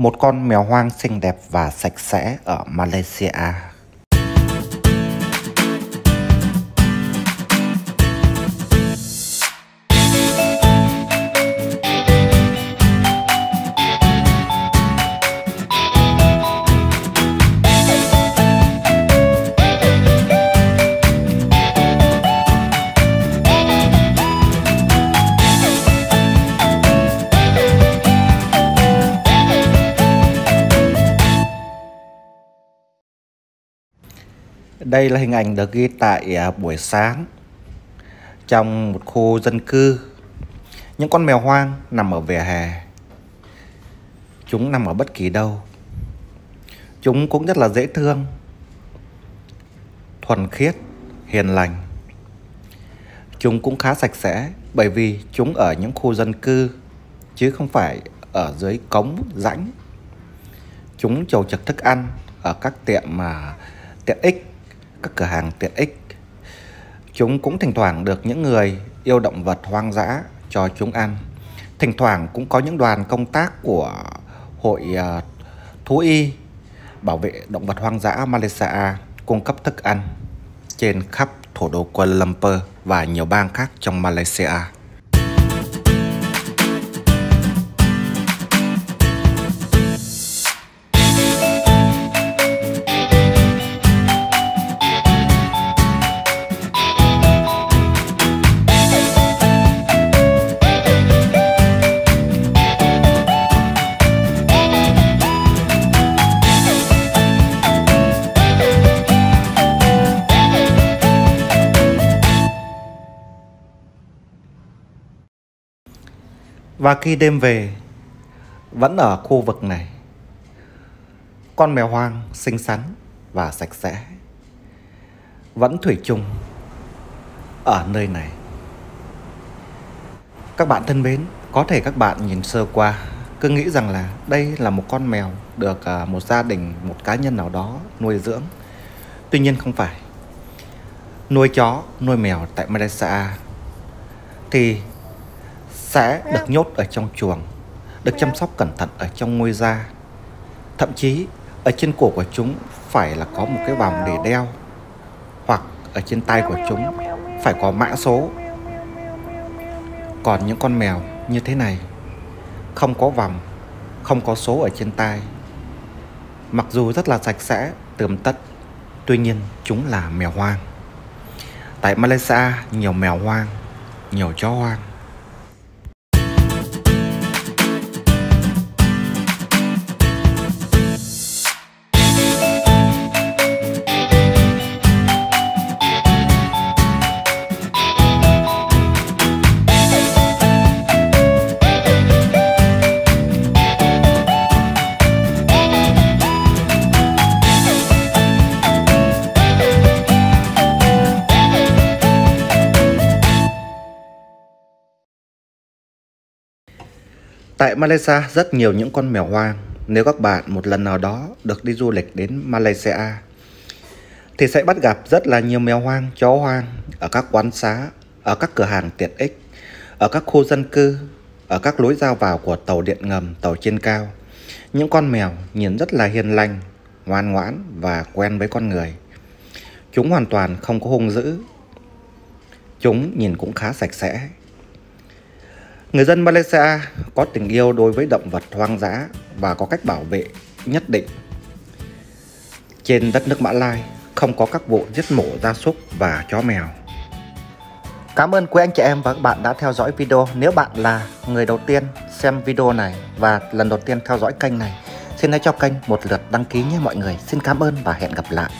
một con mèo hoang xinh đẹp và sạch sẽ ở Malaysia. Đây là hình ảnh được ghi tại à, buổi sáng trong một khu dân cư. Những con mèo hoang nằm ở vỉa hè. Chúng nằm ở bất kỳ đâu. Chúng cũng rất là dễ thương, thuần khiết, hiền lành. Chúng cũng khá sạch sẽ bởi vì chúng ở những khu dân cư chứ không phải ở dưới cống rãnh. Chúng trầu trực thức ăn ở các tiệm mà tiện ích các cửa hàng tiện ích. Chúng cũng thỉnh thoảng được những người yêu động vật hoang dã cho chúng ăn. Thỉnh thoảng cũng có những đoàn công tác của hội ờ, thú y, bảo vệ động vật hoang dã Malaysia cung cấp thức ăn trên khắp thủ đô Kuala Lumpur và nhiều bang khác trong Malaysia. Và khi đêm về Vẫn ở khu vực này Con mèo hoang xinh xắn và sạch sẽ Vẫn thủy chung Ở nơi này. Các bạn thân mến Có thể các bạn nhìn sơ qua Cứ nghĩ rằng là đây là một con mèo Được à, một gia đình, một cá nhân nào đó nuôi dưỡng. Tuy nhiên không phải. Nuôi chó, nuôi mèo tại Malaysia Thì sẽ được nhốt ở trong chuồng, được chăm sóc cẩn thận ở trong ngôi da. Thậm chí ở trên cổ của chúng phải là có một cái vòng để đeo hoặc ở trên tay của chúng phải có mã số. Còn những con mèo như thế này không có vòng, không có số ở trên tay. Mặc dù rất là sạch sẽ, tươm tất, tuy nhiên chúng là mèo hoang. Tại Malaysia nhiều mèo hoang, nhiều chó hoang Tại Malaysia rất nhiều những con mèo hoang. Nếu các bạn một lần nào đó được đi du lịch đến Malaysia thì sẽ bắt gặp rất là nhiều mèo hoang, chó hoang ở các quán xá, ở các cửa hàng tiện ích, ở các khu dân cư, ở các lối ra vào của tàu điện ngầm, tàu trên cao. Những con mèo nhìn rất là hiền lành, ngoan ngoãn và quen với con người. Chúng hoàn toàn không có hung dữ. Chúng nhìn cũng khá sạch sẽ. Người dân Malaysia có tình yêu đối với động vật hoang dã và có cách bảo vệ nhất định. Trên đất nước Mã Lai không có các vụ giết mổ gia súc và chó mèo. Cảm ơn quý anh chị em và các bạn đã theo dõi video. Nếu bạn là người đầu tiên xem video này và lần đầu tiên theo dõi kênh này, xin hãy cho kênh một lượt đăng ký nhé mọi người. Xin cảm ơn và hẹn gặp lại.